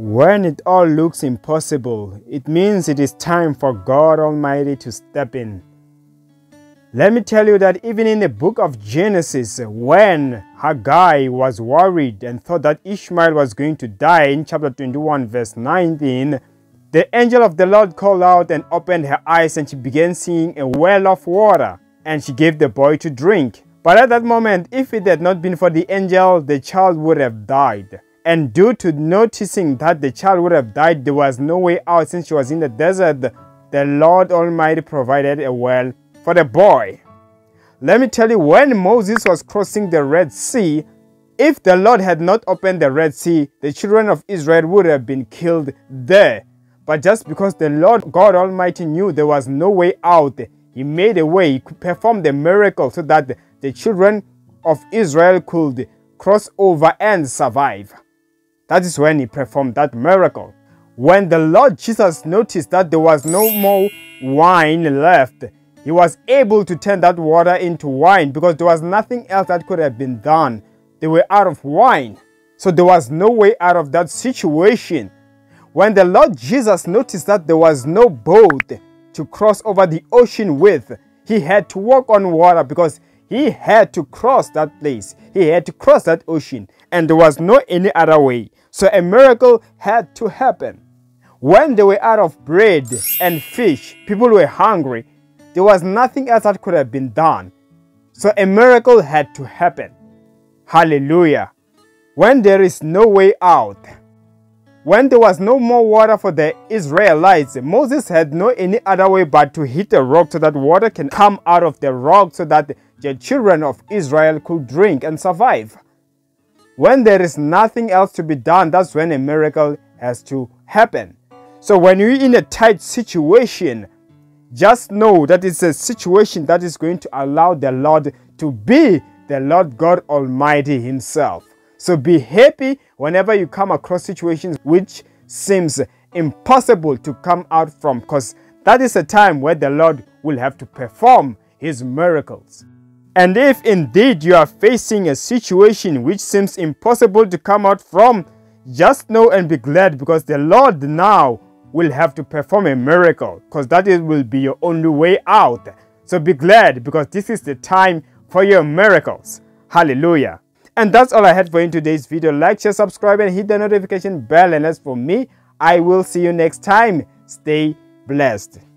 When it all looks impossible, it means it is time for God Almighty to step in. Let me tell you that even in the book of Genesis, when Hagar was worried and thought that Ishmael was going to die in chapter 21, verse 19, the angel of the Lord called out and opened her eyes, and she began seeing a well of water, and she gave the boy to drink. But at that moment, if it had not been for the angel, the child would have died. And due to noticing that the child would have died, there was no way out since she was in the desert. The Lord Almighty provided a well for the boy. Let me tell you, when Moses was crossing the Red Sea, if the Lord had not opened the Red Sea, the children of Israel would have been killed there. But just because the Lord God Almighty knew there was no way out, He made a way, He performed perform the miracle so that the children of Israel could cross over and survive. That is when he performed that miracle. When the Lord Jesus noticed that there was no more wine left, he was able to turn that water into wine because there was nothing else that could have been done. They were out of wine. So there was no way out of that situation. When the Lord Jesus noticed that there was no boat to cross over the ocean with, he had to walk on water because he had to cross that place. He had to cross that ocean and there was no any other way. So a miracle had to happen. When they were out of bread and fish, people were hungry. There was nothing else that could have been done. So a miracle had to happen. Hallelujah. When there is no way out, when there was no more water for the Israelites, Moses had no any other way but to hit a rock so that water can come out of the rock so that the children of Israel could drink and survive. When there is nothing else to be done, that's when a miracle has to happen. So when you're in a tight situation, just know that it's a situation that is going to allow the Lord to be the Lord God Almighty Himself. So be happy whenever you come across situations which seems impossible to come out from because that is a time where the Lord will have to perform His miracles. And if indeed you are facing a situation which seems impossible to come out from, just know and be glad because the Lord now will have to perform a miracle because that will be your only way out. So be glad because this is the time for your miracles. Hallelujah. And that's all I had for you in today's video. Like, share, subscribe, and hit the notification bell. And as for me, I will see you next time. Stay blessed.